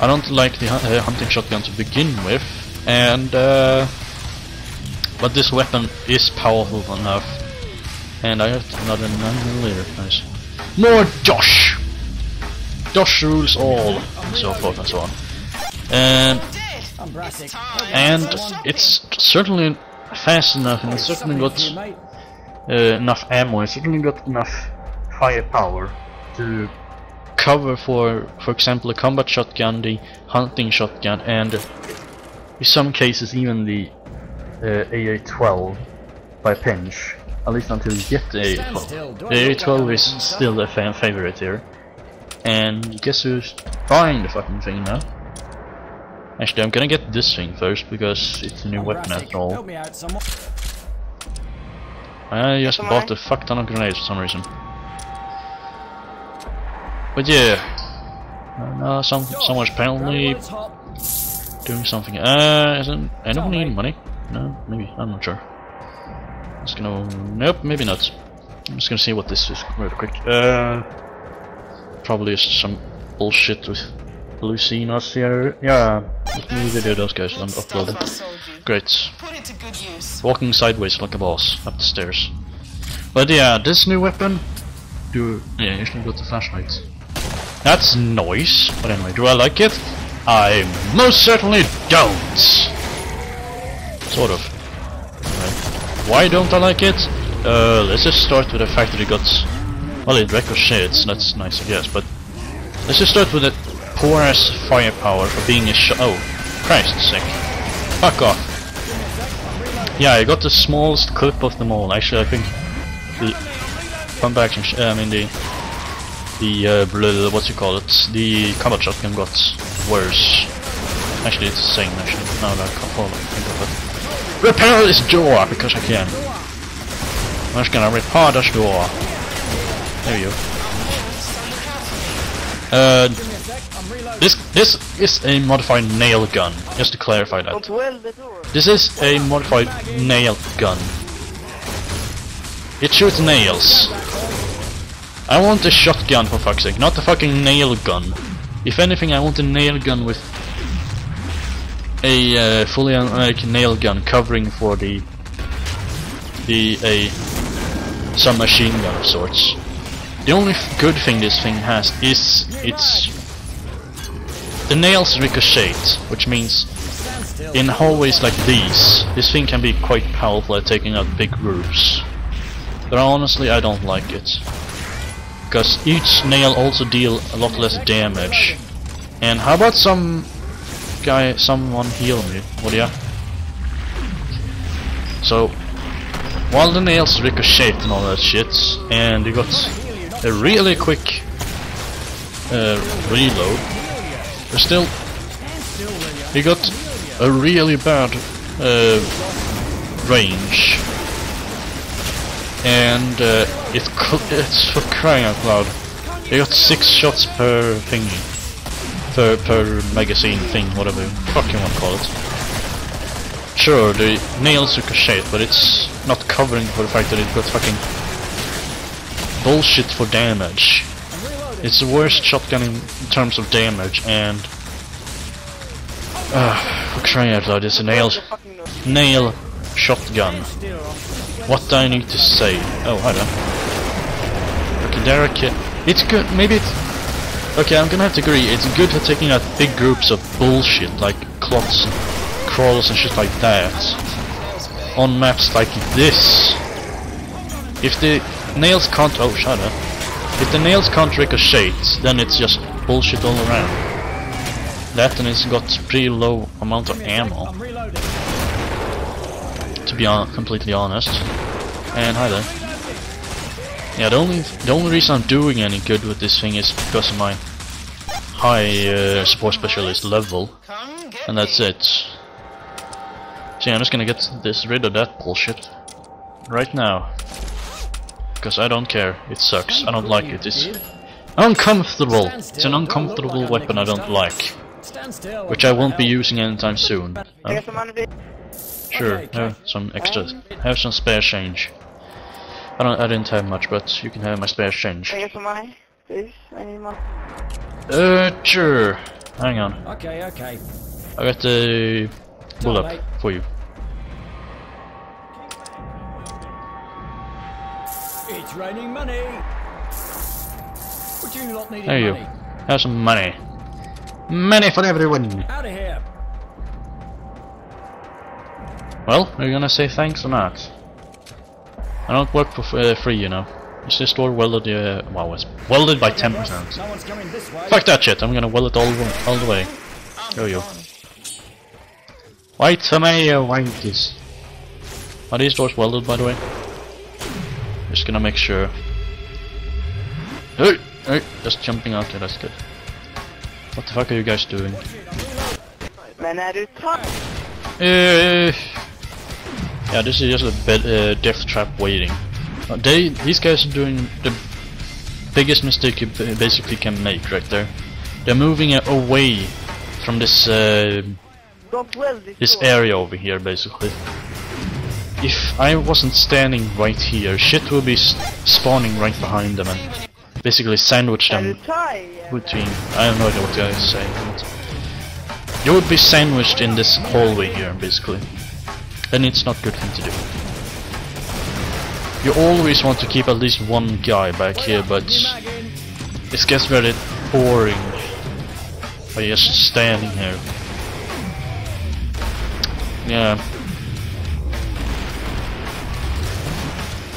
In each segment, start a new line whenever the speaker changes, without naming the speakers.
I don't like the uh, hunting shotgun to begin with, and uh, but this weapon is powerful enough. And I have another 9 millimeter. Nice. More Josh. Josh rules all, and so forth and so on. And and it's certainly fast enough, and it's certainly got uh, enough ammo. It's certainly got enough firepower to cover for, for example, a combat shotgun, the hunting shotgun, and in some cases even the uh, AA-12 by pinch. At least until you get the AA-12. The AA-12 is still a fan favorite here. And guess who's buying the fucking thing now? Actually, I'm gonna get this thing first because it's a new weapon after all.
Help me out, someone.
I just bought a fuck ton of grenades for some reason. But yeah, uh, uh, some someone's apparently doing something. Uh, isn't anyone need money? No, maybe I'm not sure. Just gonna nope, maybe not. I'm just gonna see what this is real quick. Uh, probably just some bullshit with Lucinos here. Yeah, let me video those guys and upload
I
it.
sold you.
Great.
Put it to good use.
Walking sideways like a boss up the stairs. But yeah, this new weapon. Do yeah, you should go to flashlights. That's noise. But anyway, do I like it? I most certainly don't. Sort of. Why don't I like it? Uh, let's just start with the fact that it got. Well, it ricochets. That's nice, I guess. But let's just start with the poor ass firepower for being a sh- Oh, Christ's sake! Fuck off. Yeah, I got the smallest clip of them all. Actually, I think the pump action, I mean the the uh, what you call it, the combat shotgun got worse. Actually, it's the same. Actually, now that I can't follow, think of it. Repair this door because I can. I'm just gonna repair this door. There you go. Uh, this this is a modified nail gun. Just to clarify that. This is a modified nail gun. It shoots nails. I want a shotgun for fuck's sake, not a fucking nail gun. If anything, I want a nail gun with a uh, fully un- like nail gun covering for the the a some machine gun of sorts. The only good thing this thing has is its the nails ricochet, which means in hallways like these, this thing can be quite powerful at taking out big roofs. But honestly, I don't like it. Because each nail also deal a lot less damage. And how about some guy, someone heal me, would ya? So, while the nails ricochet and all that shit, and you got a really quick uh, reload, there's still you got a really bad uh, range, and uh, it it's for crying out loud. You got six shots per thingy, per per magazine thing, whatever fuck you want to call it. Sure, the nails ricochet, but it's not covering for the fact that it got fucking bullshit for damage. It's the worst shotgun in terms of damage, and uh, for crying out loud, it's a nail nail shotgun. What do I need to say? Oh, hi there. Okay, Derek, it's good. Maybe it's okay. I'm gonna have to agree. It's good for taking out big groups of bullshit like clots, and crawls, and shit like that on maps like this. If the nails can't, oh, shut up. If the nails can't ricochet, then it's just bullshit all around. That and it's got pretty low amount of ammo be hon completely honest. And hi there. Yeah, the only the only reason I'm doing any good with this thing is because of my high uh, support specialist level, and that's it. So yeah, I'm just gonna get this rid of that bullshit right now. Because I don't care. It sucks. I don't like it. It's uncomfortable. It's an uncomfortable weapon I don't like. Which I won't be using anytime soon. Sure,
Okay,
have some extra, have some spare change. I don't, I didn't have much, but you can have my spare change.
Can I get some money? Please? I need money.
Uh, sure. hang on.
Okay, okay.
I got the pull up
mate.
for you.
It's raining money. Would you lot need
There you
money?
have some money. Money for everyone.
Out of here.
Well, are you gonna say thanks or not? I don't work for uh, free, you know. Is this door welded? Uh, wow, it's welded by 10%.
No one's coming this way.
Fuck that shit, I'm gonna weld it all, the- all the way. Go you. White tomato wankies. Are these doors welded, by the way? Just gonna make sure. Hey, hey, just jumping out, yeah, that's good. What the fuck are you guys doing?
Men är du trött?
Uh, yeah, this is just a uh, death trap waiting. Uh, they, these guys are doing the biggest mistake you basically can make right there. They're moving away from this uh,
this
area over here, basically. If I wasn't standing right here, shit will be spawning right behind them and basically sandwich them between. I no idea what the is saying. You would be sandwiched in this hallway here, basically. Then it's not good thing to do. You always want to keep at least one guy back here, but it gets very boring by just standing here. Yeah.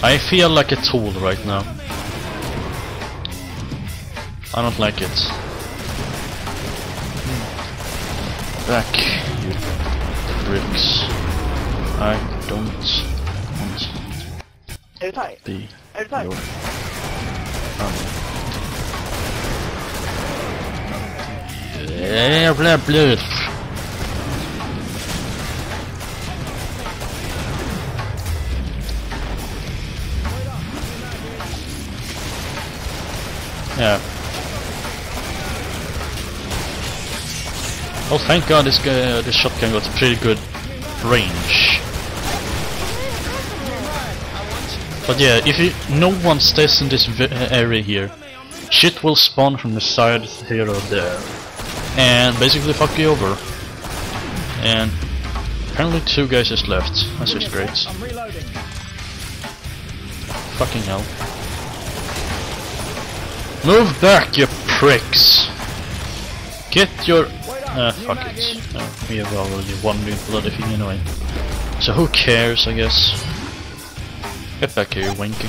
I feel like a tool right now. I don't like it. Hmm. Back, you bricks. I don't want
Är du trött?
to be
Är du trött?
your Jävla bluff! Yeah. Oh, thank God this guy, this shotgun got pretty good range. But yeah, if you, no one stays in this uh, area here, shit will spawn from the side here or there, and basically fuck you over. And apparently two guys is left. That's just great. Fucking hell. Move back, you pricks! Get your... Ah, fuck it. No, we have already one new bloody thing anyway. So who cares, I guess. Get back here, you winky.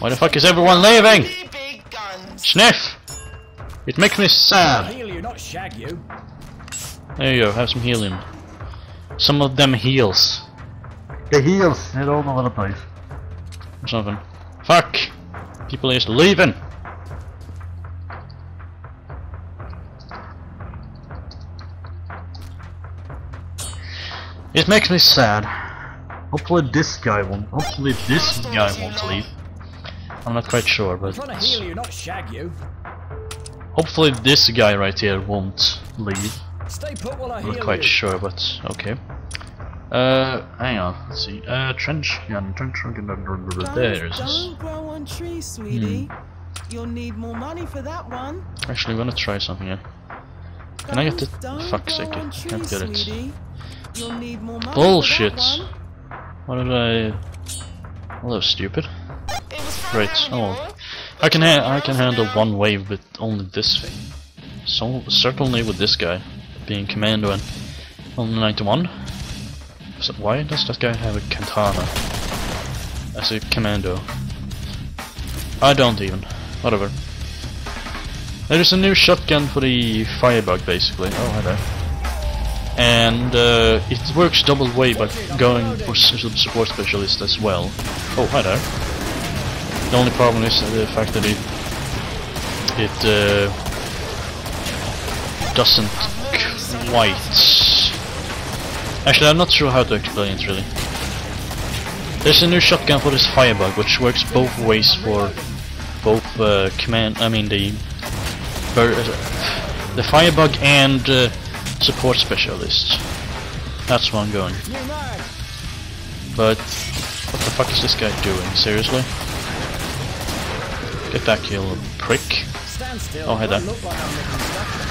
Why the fuck is everyone leaving? Sniff! It makes me sad.
Heal you, not shag you.
There you go, have some healing. Some of them heals. The heals, they're all over the place. Or something. Fuck! People are just leaving! It makes me sad. Hopefully this guy won't. Hopefully this guy won't leave. I'm not quite sure, but
to you, you.
hopefully this guy right here won't leave.
Stay put while I
I'm not quite
you.
sure, but okay. Uh, hang on. Let's see. Uh, trench gun, trench gun. There's.
Don't grow on trees, sweetie.
Hmm.
You'll need more money for that one.
Actually, I'm gonna try something here. Can I get the fuck's sake? I can't get it.
You'll need more money
Bullshit.
For that one.
What did I? Well, that was stupid. Right. Oh, I can ha I can handle one wave with only this thing. So certainly with this guy being commando and only 91. So why does that guy have a katana as a commando? I don't even. Whatever. There's a new shotgun for the firebug, basically. Oh, hi there. And uh, it works double way by going for support specialist as well. Oh, hi there. The only problem is the fact that it it uh, doesn't quite. Actually, I'm not sure how to explain it really. There's a new shotgun for this firebug, which works both ways for both uh, command. I mean the uh, the firebug and uh, support specialist. That's where I'm going. But what the fuck is this guy doing? Seriously? Get back, you little prick. Oh, hey there.